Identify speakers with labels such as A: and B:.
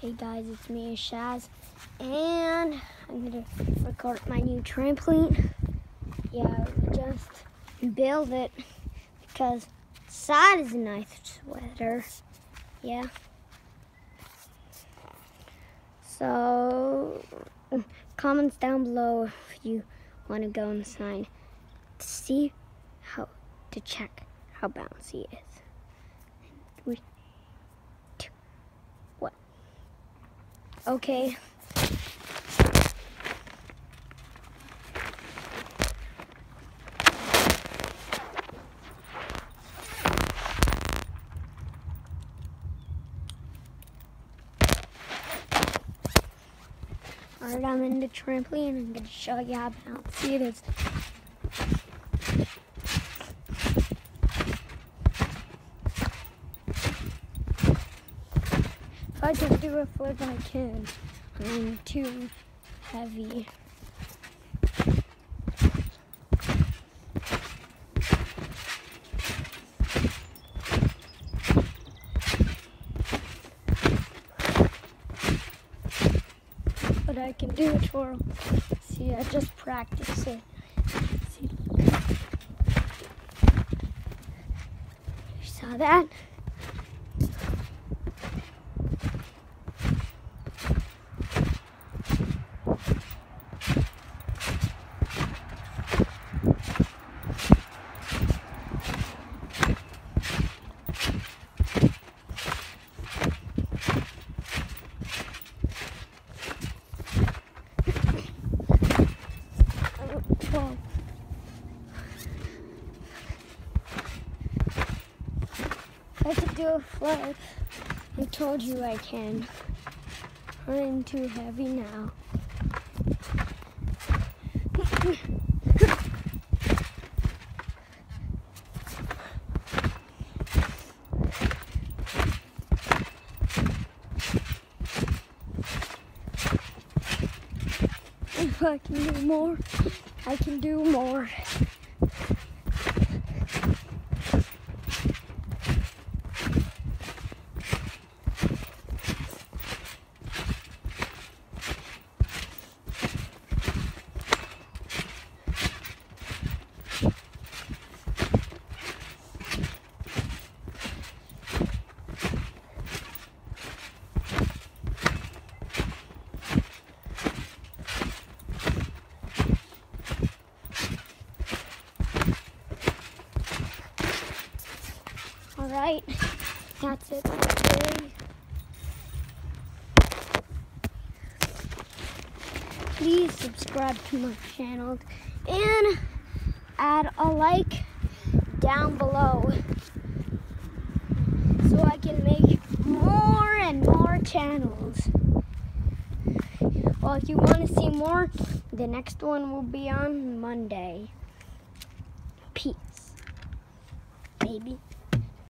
A: Hey guys, it's me, Shaz, and I'm gonna record my new trampoline. Yeah, just build it because side is a nice sweater. Yeah. So, comments down below if you want to go inside to see how to check how bouncy it is two, one. Okay. Alright, I'm in the trampoline. I'm going to show you how bouncy it is. I can do a flip, I can. I'm too heavy. But I can do a twirl. See, I just practice it. See, you saw that? Well, I can do a flip. I told you I can. I'm too heavy now. If I can do more, I can do more. Right, that's it for today. Please subscribe to my channel and add a like down below so I can make more and more channels. Well, if you want to see more, the next one will be on Monday. Peace. Baby.